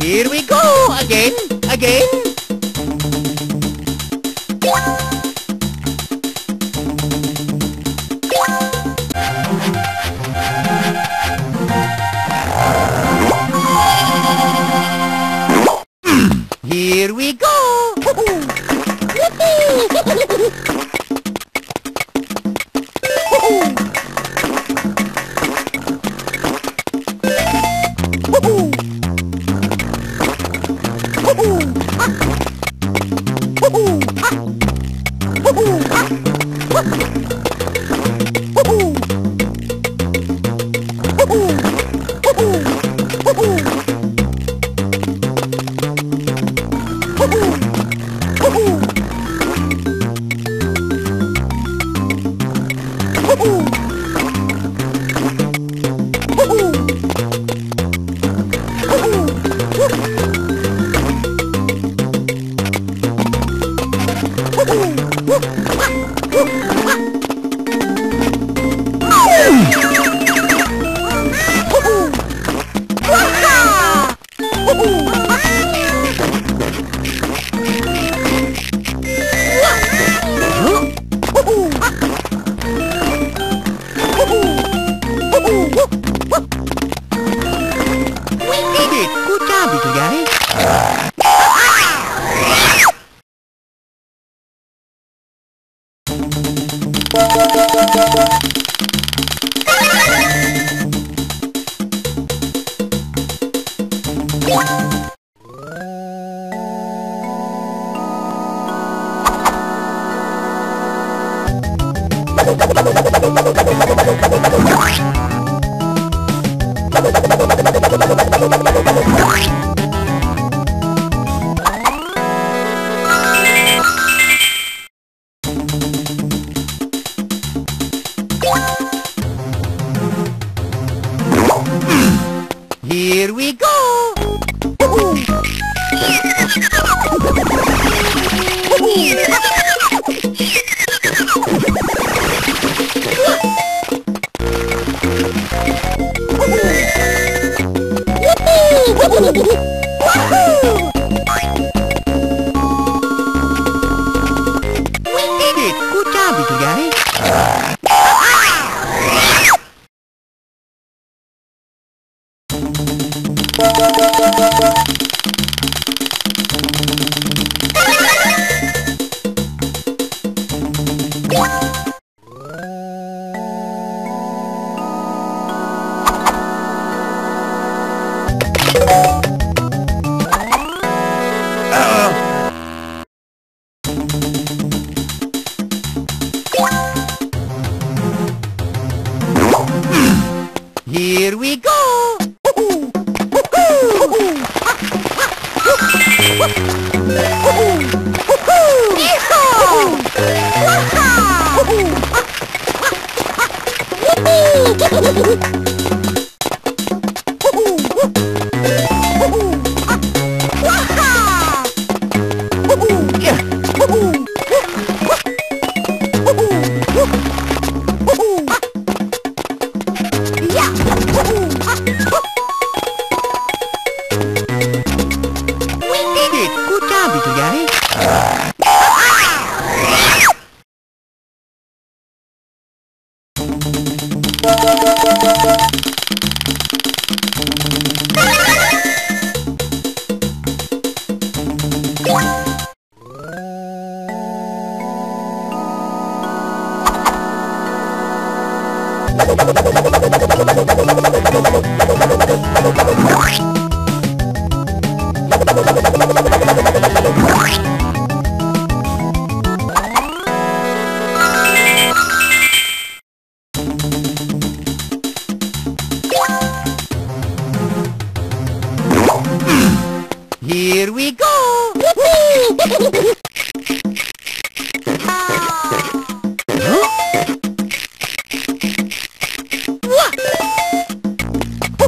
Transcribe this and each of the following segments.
Here we go again, again. Oh! Good job, little guy. Hee-haw! Here we go.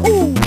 We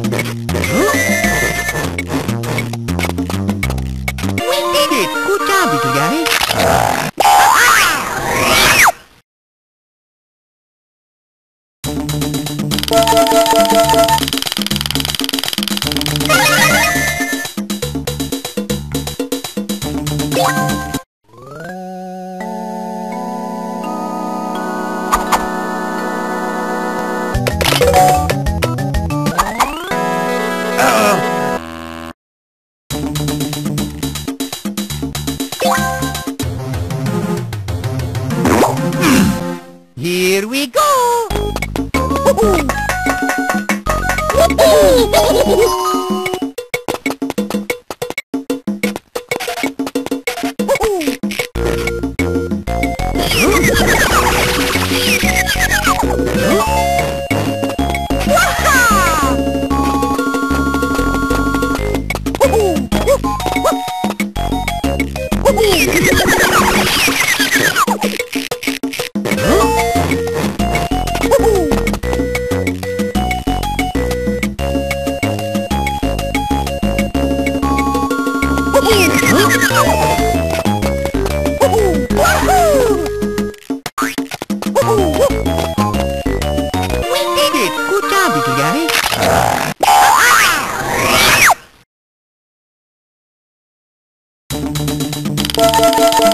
어?